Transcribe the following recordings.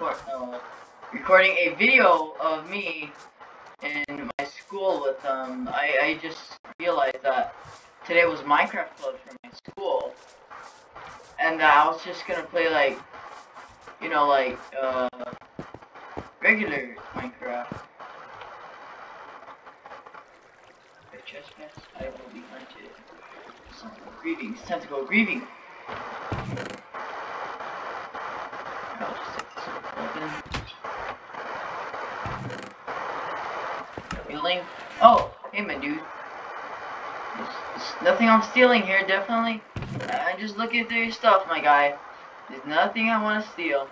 record uh, recording a video of me in my school with them. I I just realized that today was Minecraft club for my school, and uh, I was just gonna play like, you know, like uh, regular Minecraft. If trespass, I will be hunted. A griefing. Go griefing. I'll just take this open. Oh, hey my dude. There's, there's nothing I'm stealing here, definitely. I'm just looking through your stuff, my guy. There's nothing I want to steal.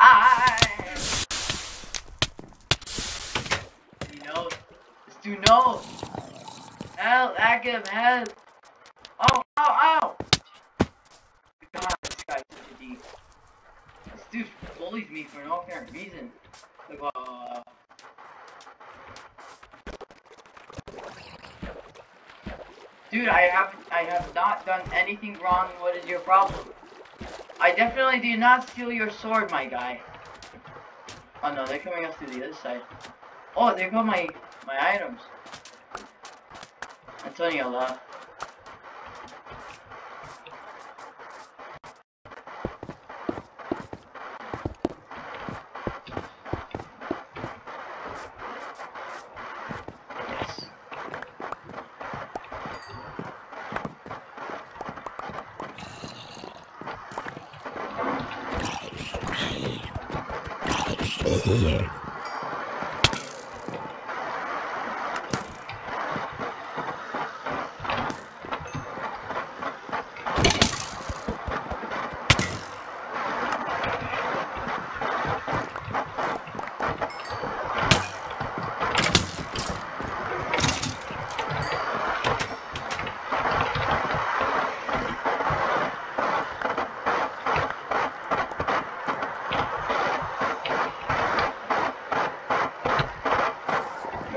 Ah! You know, this dude knows. Help, Agam, help! Oh, oh, oh! God, this guy's such. This dude bullies me for no apparent reason. Like, uh... Dude, I have I have not done anything wrong. What is your problem? I definitely did not steal your sword, my guy. Oh no, they're coming up through the other side. Oh, there go my my items. Antonio left. here.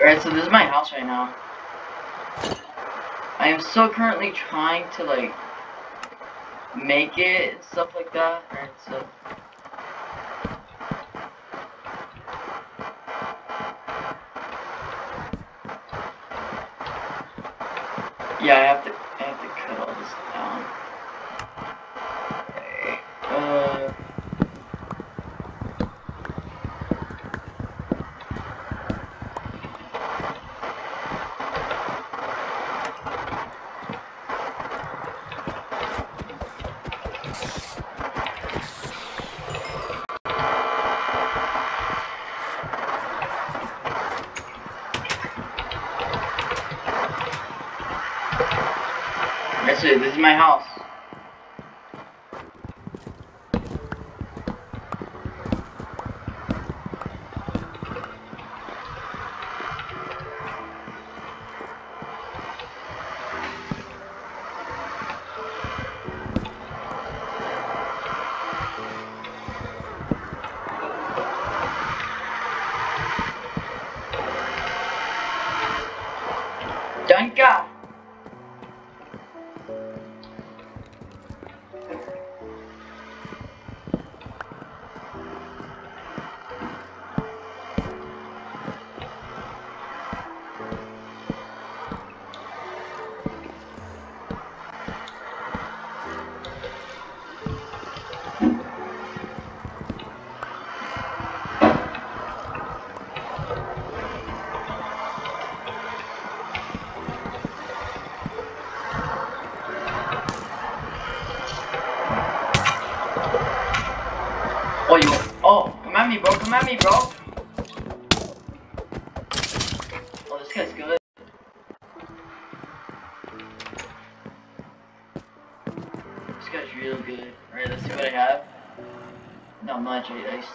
Alright, so this is my house right now. I am still currently trying to like make it and stuff like that. Alright, so Yeah, I have to I have to cut all this down. Okay. Uh This is my house.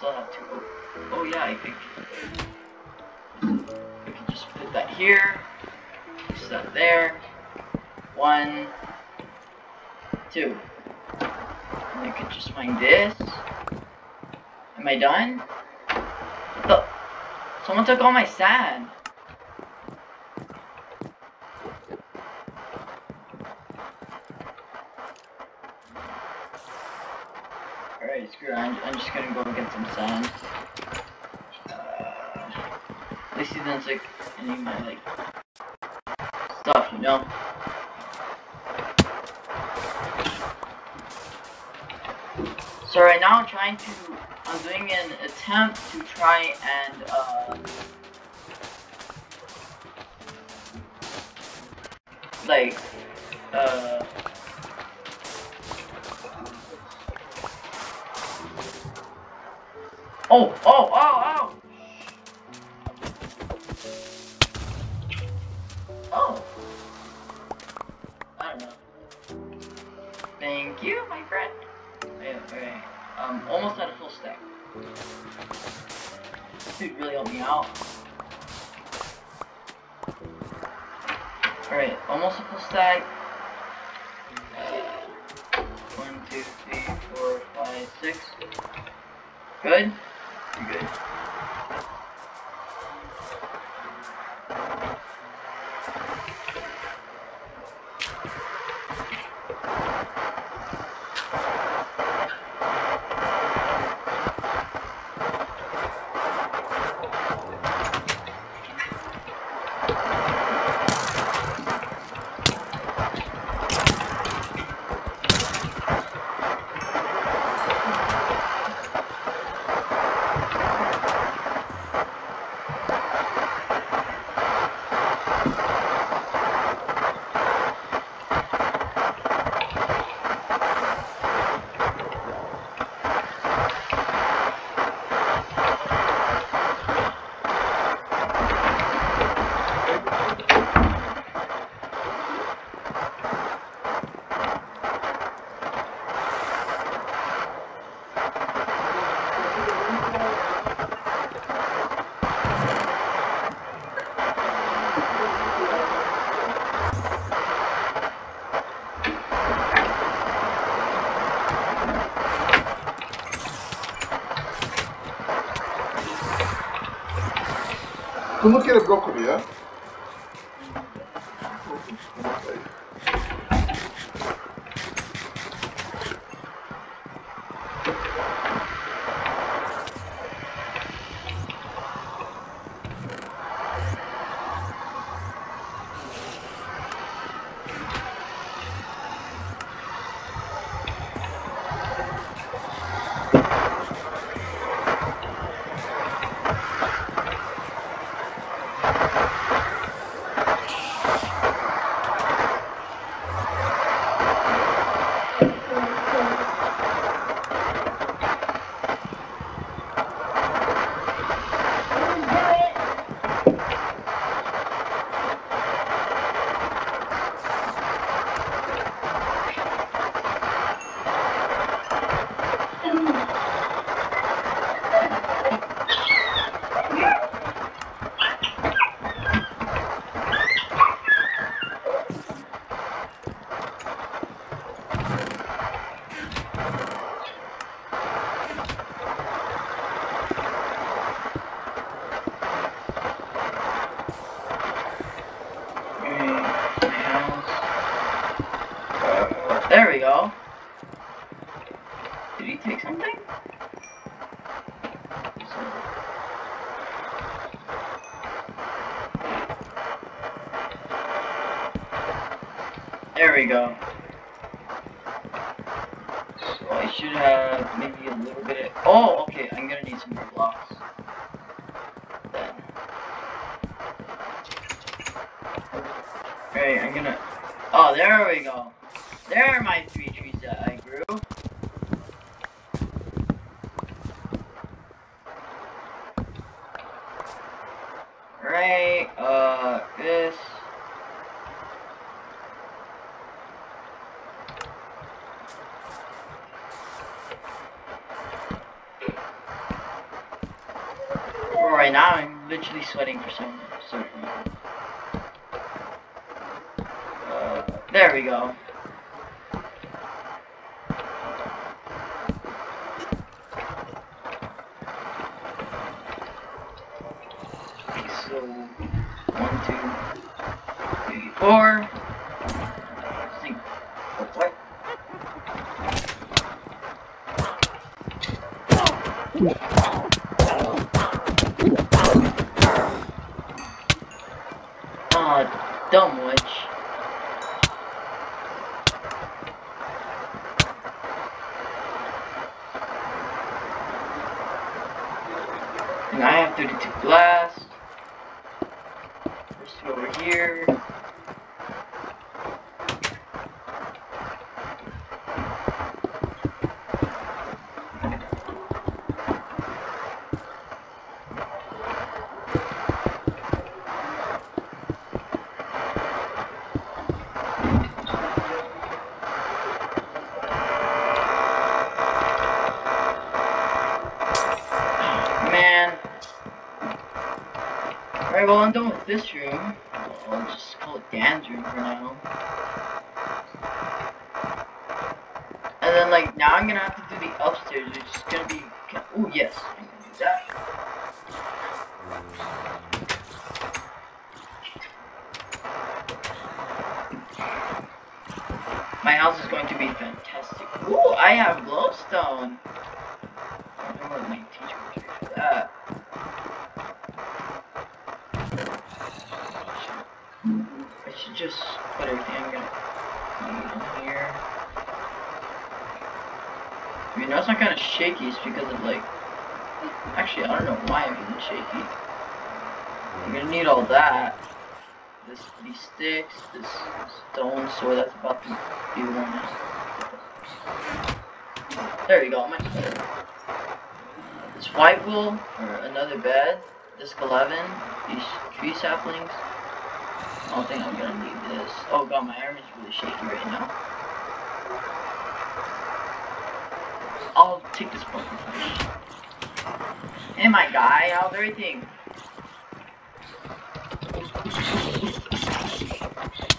Still have two. Oh, Oh yeah, I think we can just put that here. Place that there. One, two. And I could just find this. Am I done? What the? Someone took all my sand. I'm, just gonna go get some sand. Uh, at least he doesn't take any of my, like, stuff, you know? So right now I'm trying to, I'm doing an attempt to try and, uh, like, uh, oh, oh, oh, oh! Oh! I don't know. Thank you, my friend. Okay, okay. Um, almost at a full stack. This dude really helped me out. Alright, almost a full stack. Uh, one, two, three, four, five, six. Good? You're good. Tu non quiere broccoli, Oh, okay, I'm gonna need some more blocks. Then. Okay, I'm gonna... Oh, there we go. There my three trees that I grew. Right, uh, this. right now I'm literally sweating for some certain reason. Uh, there we go. Okay, so one, two, three, four. I think. oh, What? Oh, dumb witch. And I have 32 blast. Let's go over here. Man. Alright, well, I'm done with this room. I'll just call it Dan's room for now. And then, like, now I'm gonna have to do the upstairs, which is gonna be. Oh, yes. I'm gonna do that. My house is going to be fantastic. Ooh, I have glowstone. I don't know what my teacher would do for that. I should just put I'm gonna need in here. I mean, that's not kind of shaky. It's because of like. Actually, I don't know why I'm even shaky. I'm gonna need all that. This, these sticks, this stone sword that's about to be one. There we go. Much better. This white wool or another bed. Disc 11. These tree saplings. I don't think I'm gonna need this. Oh god, my arm is really shaky right now. I'll take this flesh. Hey my guy, how's everything?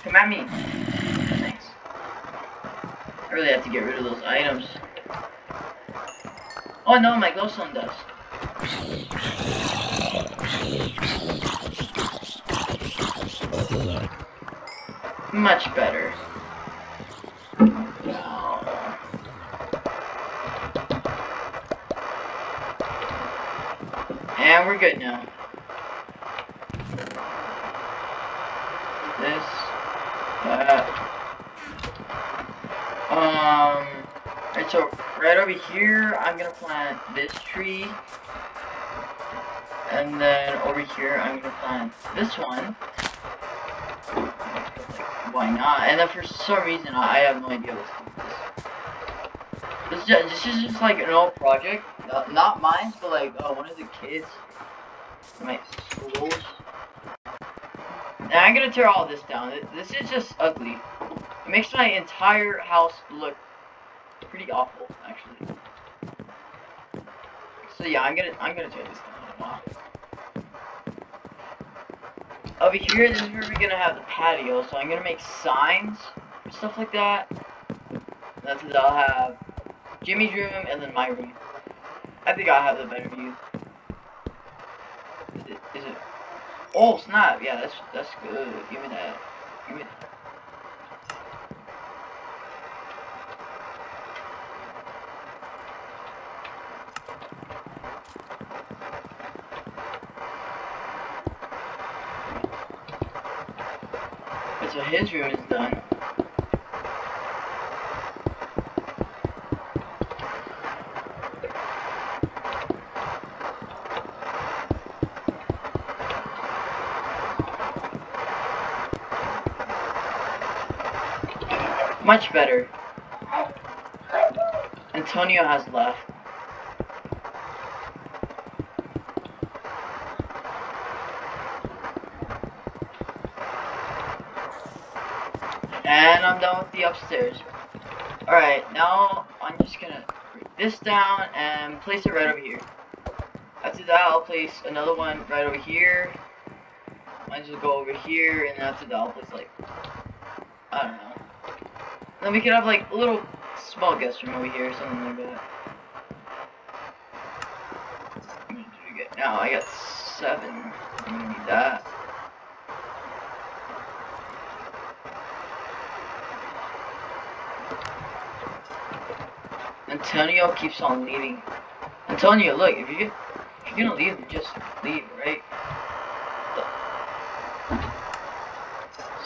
Come at me. Thanks. I really have to get rid of those items. Oh no, my glowstone does. Much better. And we're good now. This. That. Um. So right over here, I'm gonna plant this tree. And then over here, I'm gonna plant this one. Why not? And then for some reason, I have no idea what's is just, this is just like an old project, not, not mine, but like uh, one of the kids my schools. And I'm gonna tear all this down. This is just ugly. It makes my entire house look pretty awful, actually. So yeah, I'm gonna I'm gonna tear this down. Wow. Over here, this is where we're gonna have the patio. So I'm gonna make signs, stuff like that. That's what I'll have Jimmy's room and then my room. I think I'll have the better view. Is it? Is it? Oh snap! Yeah, that's that's good. Give me that. Give me. Okay, is done. Much better. Antonio has left. And I'm done with the upstairs. Alright, now I'm just gonna break this down and place it right over here. After that, I'll place another one right over here. Might just go over here, and after that, I'll place like, I don't know. Then we could have like a little small guest room over here, or something like that. Now I got seven. I'm gonna need that. Antonio keeps on leaving. Antonio, look, if you if you're gonna leave, just leave, right?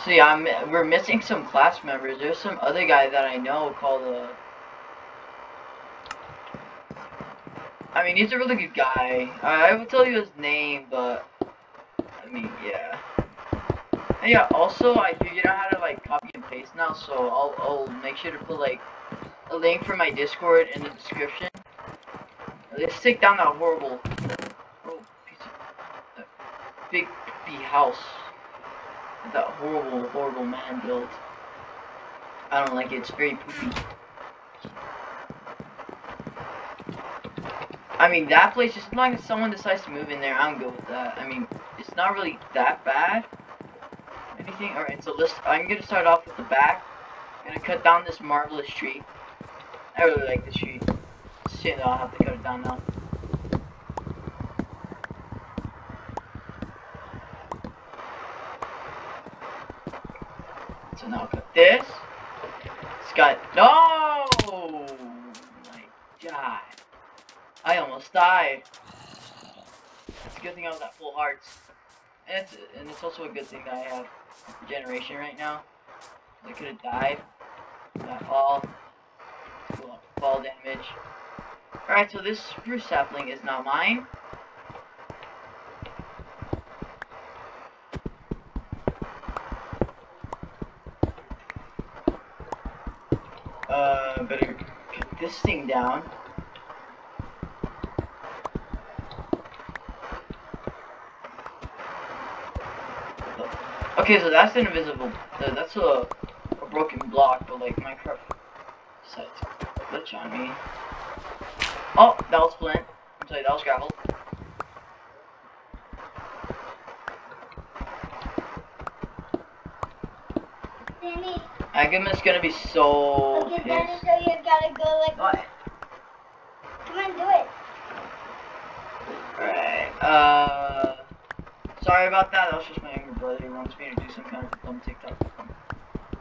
See, I'm we're missing some class members. There's some other guy that I know called uh. I mean, he's a really good guy. I, I would tell you his name, but I mean, yeah. And yeah. Also, I figured out how to like copy and paste now, so I'll I'll make sure to put like a link for my Discord in the description. Let's take down that horrible, horrible piece of that big poopy house that horrible, horrible man built. I don't like it. It's very poopy. I mean, that place, just as long as someone decides to move in there, I'm good with that. I mean, it's not really that bad. Anything? Alright, so let's, I'm gonna start off with the back. I'm gonna cut down this marvelous tree. I really like this tree. Shit, I'll have to cut it down now. So now cut this. It's got no. My God, I almost died. It's a good thing I was at full hearts, and it's and it's also a good thing that I have regeneration right now. I could have died. That fall, fall damage. Alright, so this spruce sapling is not mine. Uh, better cut this thing down. Okay, so that's an invisible. Uh, that's a, a broken block, but like Minecraft glitch on me. Oh, that was flint. I'm sorry, that was gravel. Danny, Agam is gonna be so okay, pissed. Danny, so you gotta go like, What? come on, do it. Alright, uh... Sorry about that, that was just my younger brother who wants me to do some kind of dumb TikTok.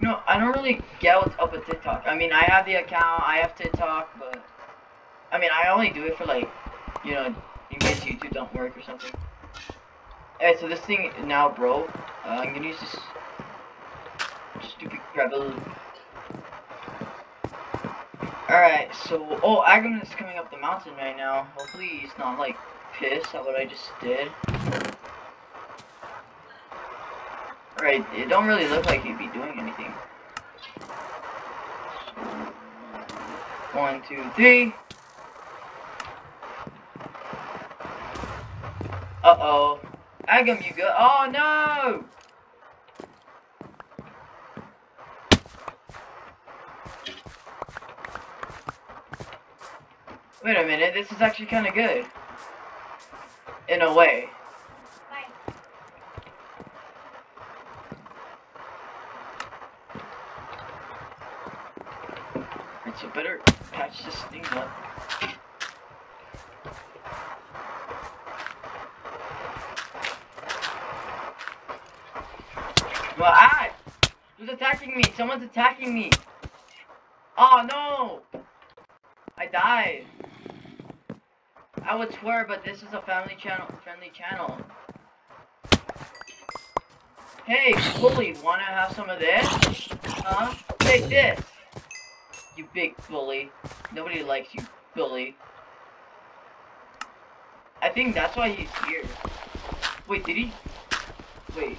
No, I don't really get what's up with TikTok. I mean, I have the account, I have TikTok, but... I mean, I only do it for, like, you know, in case YouTube don't work or something. Alright, so this thing now broke. Uh, I'm gonna use this stupid gravel. Alright, so... Oh, Agam is coming up the mountain right now. Hopefully he's not, like, pissed at what I just did. Alright, it don't really look like he'd be doing anything. One, two, three. Uh-oh. Agam, you good? Oh, no! Wait a minute, this is actually kind of good. In a way. Fine. Alright, so better patch this thing up. Well, ah! Who's attacking me? Someone's attacking me! Oh no! I died. I would swear, but this is a family channel, friendly channel. Hey, bully, wanna have some of this? Huh? Take this! You big bully. Nobody likes you, bully. I think that's why he's here. Wait, did he? Wait.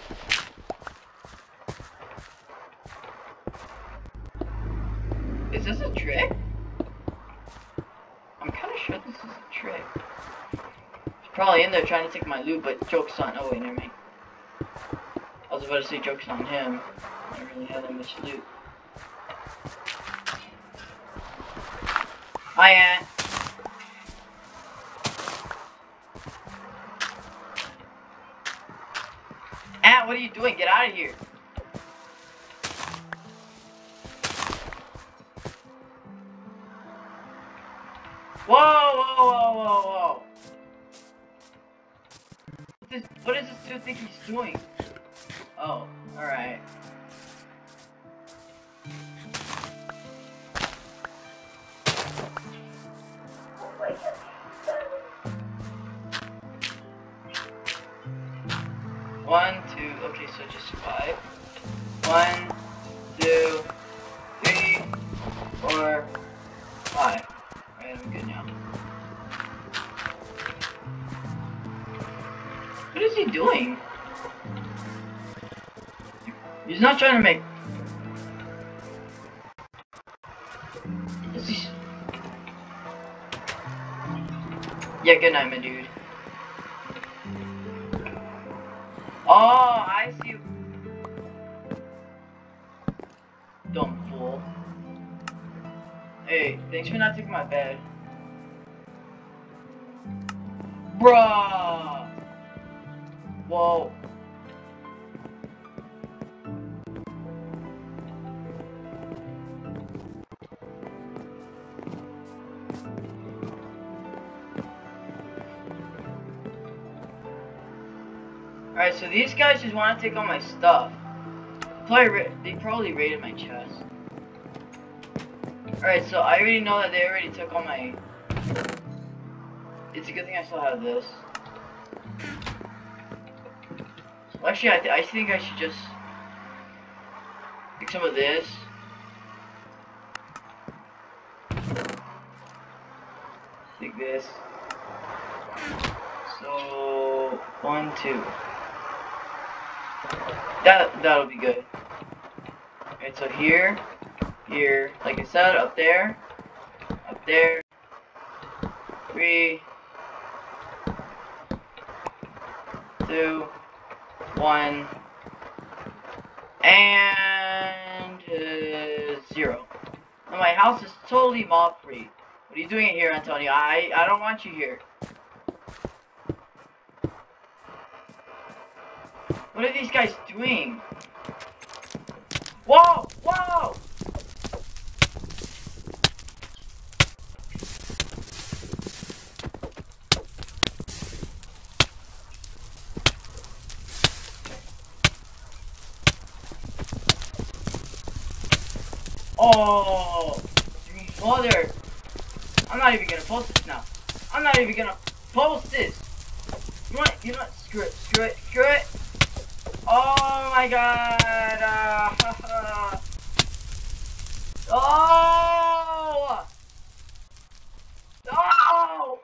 Is this a trick? Probably in there trying to take my loot, but joke's on. Oh, wait, never mind. I was about to say joke's on him. I don't really have that much loot. Hi, Aunt. Aunt, what are you doing? Get out of here. Whoa, whoa, whoa, whoa, whoa. What, does this dude think he's doing? Oh, alright. One, two, okay, so just five. One, two, three, four, five. Is he doing? He's not trying to make. He... Yeah, good night, my dude. Oh, I see. Dumb fool. Hey, thanks for not taking my bed. Alright, so these guys just want to take all my stuff. Probably they probably raided my chest. Alright, so I already know that they already took all my... It's a good thing I still have this. Well, actually, I, th I think I should just... Take some of this. Take this. So... One, two. That that'll be good. Alright, so here, here, like I said, up there, up there, three, two, one, and uh, zero. My house is totally mob free. What are you doing here, Antonio? I I don't want you here. What are these guys doing? Whoa! Whoa! Oh, you mother! I'm not even gonna post this now. I'm not even gonna post this. You want? You what? Screw it. Screw it. Screw it. Oh my god! Uh, oh! No!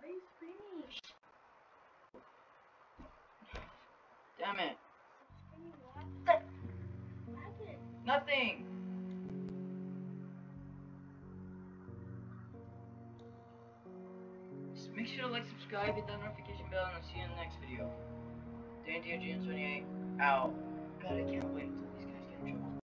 Please finish. Damn it! Nothing. Just make sure to like, subscribe, hit that notification and I'll see you in the next video. Dante James 28 out. God, I can't wait until these guys get in trouble.